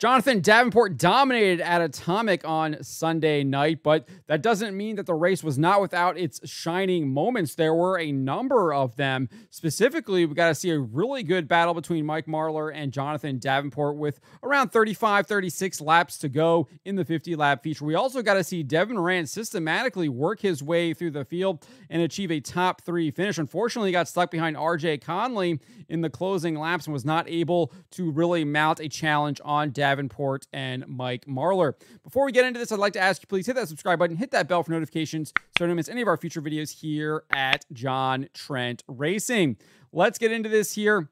Jonathan Davenport dominated at Atomic on Sunday night, but that doesn't mean that the race was not without its shining moments. There were a number of them. Specifically, we got to see a really good battle between Mike Marlar and Jonathan Davenport with around 35, 36 laps to go in the 50 lap feature. We also got to see Devin Moran systematically work his way through the field and achieve a top three finish. Unfortunately, he got stuck behind RJ Conley in the closing laps and was not able to really mount a challenge on Davenport. Davenport and Mike Marlar. Before we get into this, I'd like to ask you please hit that subscribe button, hit that bell for notifications so you don't miss any of our future videos here at John Trent Racing. Let's get into this here.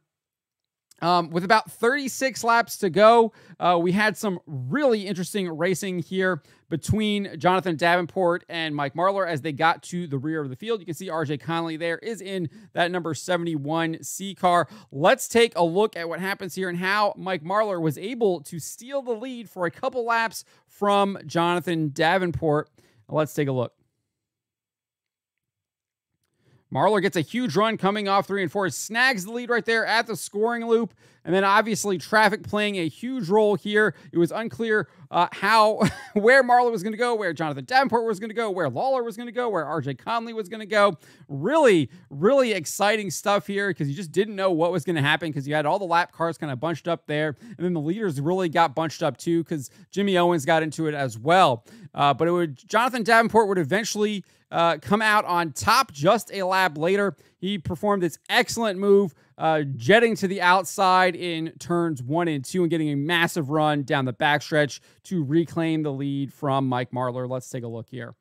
Um, with about 36 laps to go, uh, we had some really interesting racing here between Jonathan Davenport and Mike Marlar as they got to the rear of the field. You can see RJ Conley there is in that number 71 C car. Let's take a look at what happens here and how Mike Marlar was able to steal the lead for a couple laps from Jonathan Davenport. Let's take a look. Marlar gets a huge run coming off three and four, snags the lead right there at the scoring loop. And then obviously traffic playing a huge role here. It was unclear uh, how, where Marlar was going to go, where Jonathan Davenport was going to go, where Lawler was going to go, where RJ Conley was going to go. Really, really exciting stuff here because you just didn't know what was going to happen because you had all the lap cars kind of bunched up there. And then the leaders really got bunched up too because Jimmy Owens got into it as well. Uh, but it would, Jonathan Davenport would eventually uh, come out on top just a lap later. He performed this excellent move, uh, jetting to the outside in turns one and two and getting a massive run down the backstretch to reclaim the lead from Mike Marlar. Let's take a look here.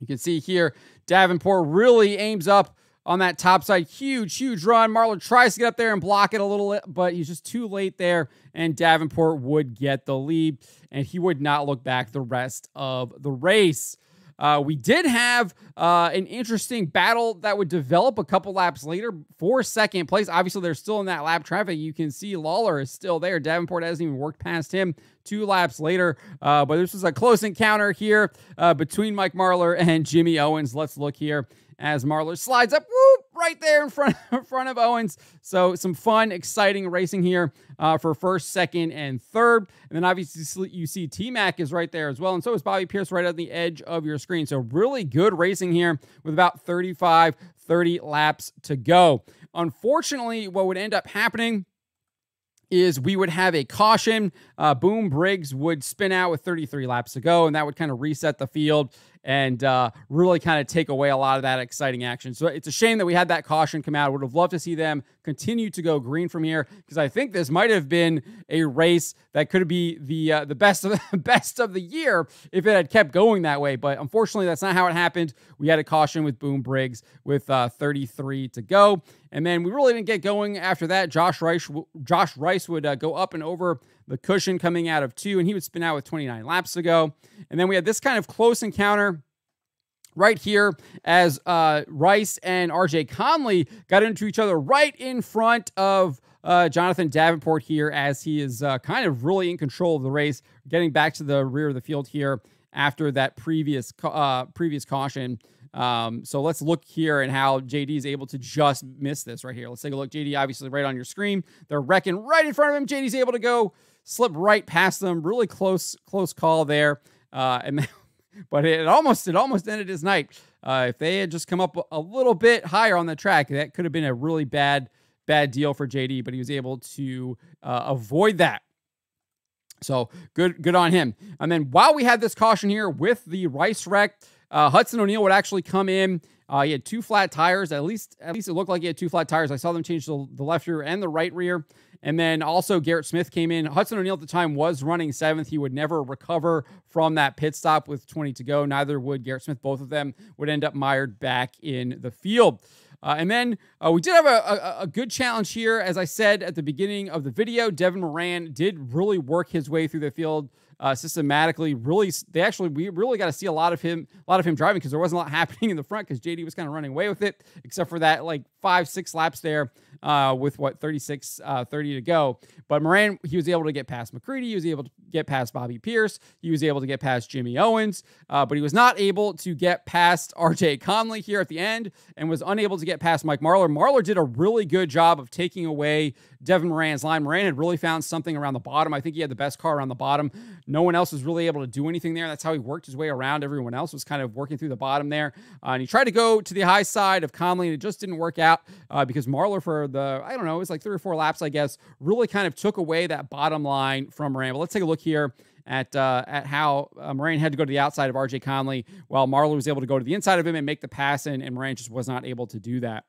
You can see here, Davenport really aims up on that top side. Huge, huge run. Marlar tries to get up there and block it a little, but he's just too late there. And Davenport would get the lead, and he would not look back the rest of the race. Uh, we did have uh, an interesting battle that would develop a couple laps later for second place. Obviously, they're still in that lap traffic. You can see Lawler is still there. Davenport hasn't even worked past him two laps later. Uh, but this was a close encounter here uh, between Mike Marlar and Jimmy Owens. Let's look here as Marlar slides up, whoop, right there in front, in front of Owens. So some fun, exciting racing here uh, for first, second, and third. And then obviously you see T-Mac is right there as well. And so is Bobby Pierce right on the edge of your screen. So really good racing here with about 35, 30 laps to go. Unfortunately, what would end up happening is we would have a caution. Uh, Boom Briggs would spin out with 33 laps to go, and that would kind of reset the field and uh, really kind of take away a lot of that exciting action. So it's a shame that we had that caution come out. Would have loved to see them continue to go green from here because I think this might have been a race that could be the uh, the best of the best of the year if it had kept going that way. But unfortunately, that's not how it happened. We had a caution with Boom Briggs with uh, 33 to go, and then we really didn't get going after that. Josh Rice Josh Rice would uh, go up and over the cushion coming out of two, and he would spin out with 29 laps to go. And then we had this kind of close encounter right here as uh, Rice and RJ Conley got into each other right in front of uh, Jonathan Davenport here as he is uh, kind of really in control of the race, getting back to the rear of the field here after that previous uh, previous caution. Um, so let's look here and how JD is able to just miss this right here. Let's take a look. JD obviously right on your screen. They're wrecking right in front of him. JD's able to go slip right past them. Really close, close call there. Uh, and but it almost it almost ended his night. Uh, if they had just come up a little bit higher on the track, that could have been a really bad bad deal for JD. But he was able to uh, avoid that. So good good on him. And then while we had this caution here with the Rice wreck, uh, Hudson O'Neal would actually come in. Uh, he had two flat tires. At least, at least it looked like he had two flat tires. I saw them change the, the left rear and the right rear. And then also Garrett Smith came in. Hudson O'Neal at the time was running seventh. He would never recover from that pit stop with 20 to go. Neither would Garrett Smith. Both of them would end up mired back in the field. Uh, and then uh, we did have a, a, a, good challenge here. As I said at the beginning of the video, Devin Moran did really work his way through the field uh, systematically. Really, they actually we really got to see a lot of him, a lot of him driving because there wasn't a lot happening in the front because JD was kind of running away with it, except for that like five six laps there uh, with what 36 uh, 30 to go. But Moran he was able to get past McCreadie. he was able to get past Bobby Pierce, he was able to get past Jimmy Owens, uh, but he was not able to get past RJ Conley here at the end and was unable to get past Mike Marlar. Marlar did a really good job of taking away Devin Moran's line. Moran had really found something around the bottom. I think he had the best car around the bottom. No one else was really able to do anything there. That's how he worked his way around. Everyone else was kind of working through the bottom there. Uh, and he tried to go to the high side of Conley, and it just didn't work out uh, because Marlar, for the, I don't know, it was like three or four laps, I guess, really kind of took away that bottom line from Moran. But let's take a look here at uh, at how uh, Moran had to go to the outside of RJ Conley while Marlar was able to go to the inside of him and make the pass, and, and Moran just was not able to do that.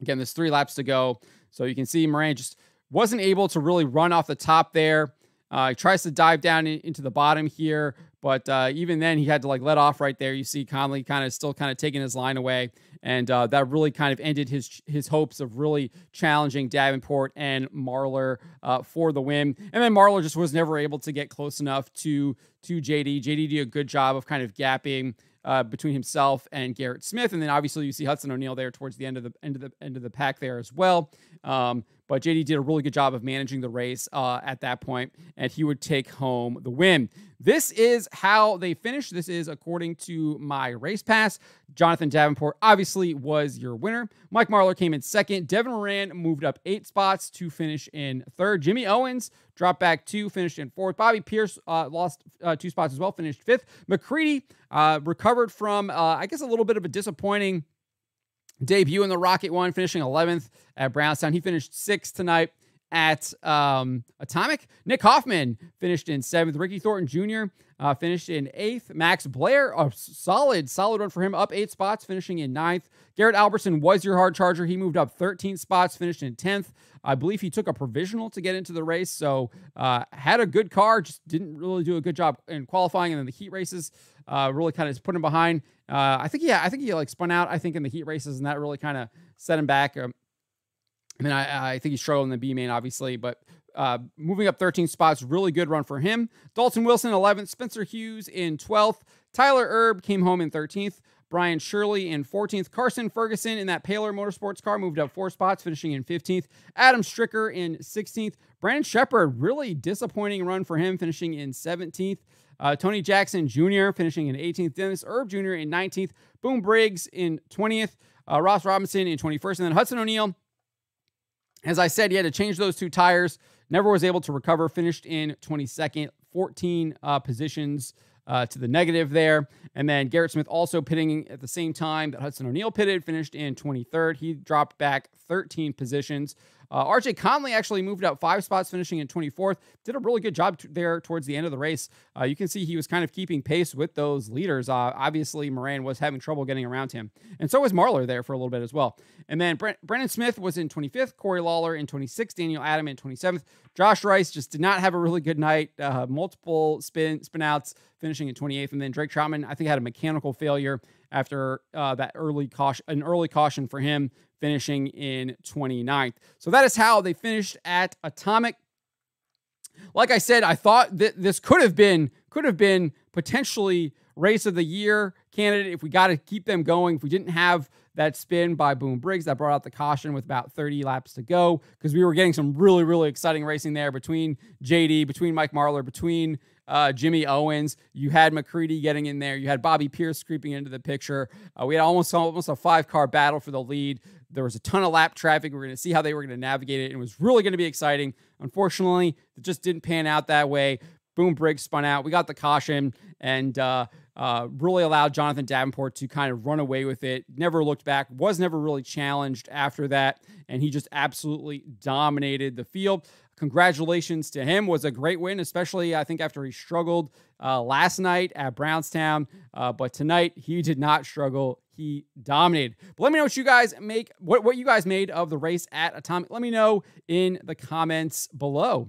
Again, there's three laps to go. So you can see Moran just wasn't able to really run off the top there. Uh, he tries to dive down in, into the bottom here, but uh, even then he had to like let off right there. You see Conley kind of still kind of taking his line away, and uh, that really kind of ended his his hopes of really challenging Davenport and Marlar uh, for the win. And then Marlar just was never able to get close enough to to JD. JD did a good job of kind of gapping uh, between himself and Garrett Smith, and then obviously you see Hudson O'Neal there towards the end of the end of the end of the pack there as well. Um, but JD did a really good job of managing the race uh, at that point, and he would take home the win. This is how they finished. This is according to my race pass. Jonathan Davenport obviously was your winner. Mike Marlar came in second. Devin Moran moved up eight spots to finish in third. Jimmy Owens dropped back two, finished in fourth. Bobby Pierce uh, lost uh, two spots as well, finished fifth. McCreadie uh, recovered from, uh, I guess, a little bit of a disappointing debut in the Rocket One, finishing 11th at Brownstown. He finished sixth tonight at um, Atomic. Nick Hoffman finished in seventh. Ricky Thornton Jr. Uh, finished in eighth. Max Blair, a solid, solid run for him, up eight spots, finishing in ninth. Garrett Alberson was your hard charger. He moved up 13 spots, finished in 10th. I believe he took a provisional to get into the race, so uh, had a good car, just didn't really do a good job in qualifying. And then the heat races uh, really kind of put him behind. Uh, I think yeah, I think he like spun out. I think in the heat races, and that really kind of set him back. Um, then I, I think he struggled in the B main, obviously, but uh, moving up 13 spots, really good run for him. Dalton Wilson, 11th. Spencer Hughes in 12th. Tyler Erb came home in 13th. Brian Shirley in 14th. Carson Ferguson in that Paylor Motorsports car moved up four spots, finishing in 15th. Adam Stricker in 16th. Brandon Sheppard, really disappointing run for him, finishing in 17th. Uh, Tony Jackson Jr. finishing in 18th. Dennis Erb Jr. in 19th. Boom Briggs in 20th. Uh, Ross Robinson in 21st. And then Hudson O'Neal, as I said, he had to change those two tires. Never was able to recover. Finished in 22nd, 14 uh, positions uh, to the negative there. And then Garrett Smith also pitting at the same time that Hudson O'Neal pitted, finished in 23rd. He dropped back 13 positions. Uh, RJ Conley actually moved up five spots, finishing in 24th. Did a really good job there towards the end of the race. Uh, you can see he was kind of keeping pace with those leaders. Uh, obviously, Moran was having trouble getting around him. And so was Marlar there for a little bit as well. And then Brent- Brendan Smith was in 25th, Corey Lawler in 26th, Daniel Adam in 27th. Josh Rice just did not have a really good night. Uh, multiple spin spin outs, finishing in 28th. And then Drake Troutman, I think, had a mechanical failure after uh, that early caution, an early caution for him, finishing in 29th. So that is how they finished at Atomic. Like I said, I thought that this could have been could have been potentially race of the year candidate if we got to keep them going. If we didn't have that spin by Boom Briggs that brought out the caution with about 30 laps to go because we were getting some really really exciting racing there between JD, between Mike Marlar, between uh, Jimmy Owens. You had McCreadie getting in there. You had Bobby Pierce creeping into the picture. Uh, we had almost almost a five car battle for the lead. There was a ton of lap traffic. We are going to see how they were going to navigate it. And it was really going to be exciting. Unfortunately, it just didn't pan out that way. Boom Briggs spun out. We got the caution and uh, uh, really allowed Jonathan Davenport to kind of run away with it. Never looked back. Was never really challenged after that, and he just absolutely dominated the field congratulations to him. Was a great win, especially I think after he struggled uh, last night at Brownstown. Uh, but tonight he did not struggle. He dominated. But let me know what you guys make, what, what you guys made of the race at Atomic. Let me know in the comments below.